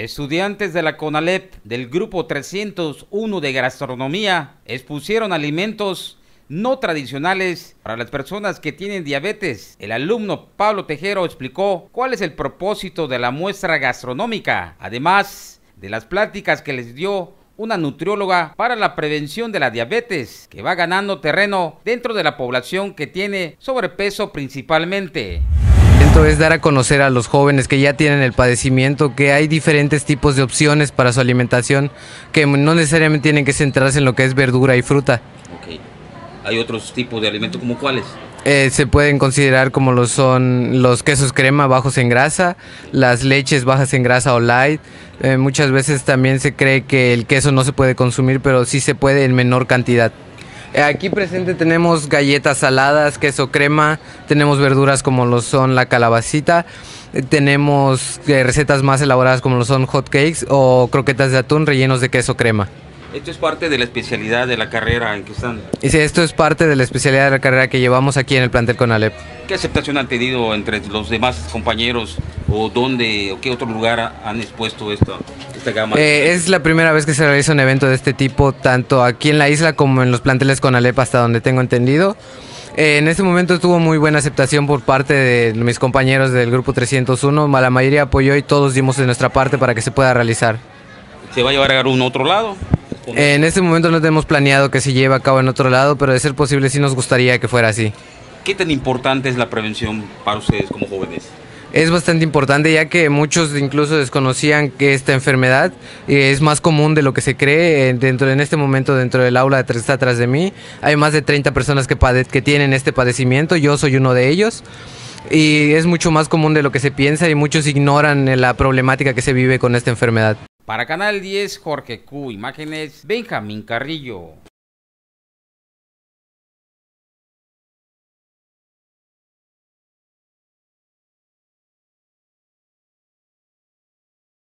Estudiantes de la CONALEP del grupo 301 de gastronomía expusieron alimentos no tradicionales para las personas que tienen diabetes. El alumno Pablo Tejero explicó cuál es el propósito de la muestra gastronómica, además de las pláticas que les dio una nutrióloga para la prevención de la diabetes, que va ganando terreno dentro de la población que tiene sobrepeso principalmente es dar a conocer a los jóvenes que ya tienen el padecimiento que hay diferentes tipos de opciones para su alimentación, que no necesariamente tienen que centrarse en lo que es verdura y fruta. ¿Hay otros tipos de alimentos como cuáles? Eh, se pueden considerar como lo son los quesos crema bajos en grasa, las leches bajas en grasa o light. Eh, muchas veces también se cree que el queso no se puede consumir, pero sí se puede en menor cantidad. Eh, aquí presente tenemos galletas saladas, queso crema, tenemos verduras como lo son la calabacita, eh, tenemos eh, recetas más elaboradas como lo son hot cakes o croquetas de atún rellenos de queso crema. Esto es parte de la especialidad de la carrera en que están. Sí, esto es parte de la especialidad de la carrera que llevamos aquí en el plantel con Alep. ¿Qué aceptación han tenido entre los demás compañeros o dónde o qué otro lugar han expuesto esto, esta gama? Eh, es la primera vez que se realiza un evento de este tipo, tanto aquí en la isla como en los planteles con Alep, hasta donde tengo entendido. Eh, en este momento tuvo muy buena aceptación por parte de mis compañeros del grupo 301. La mayoría apoyó y todos dimos de nuestra parte para que se pueda realizar. ¿Se va a llevar a un otro lado? En este momento no tenemos planeado que se lleve a cabo en otro lado, pero de ser posible sí nos gustaría que fuera así. ¿Qué tan importante es la prevención para ustedes como jóvenes? Es bastante importante ya que muchos incluso desconocían que esta enfermedad es más común de lo que se cree. Dentro en este momento dentro del aula que está atrás de mí hay más de 30 personas que, que tienen este padecimiento. Yo soy uno de ellos y es mucho más común de lo que se piensa y muchos ignoran la problemática que se vive con esta enfermedad. Para Canal 10, Jorge Q. Imágenes, Benjamín Carrillo.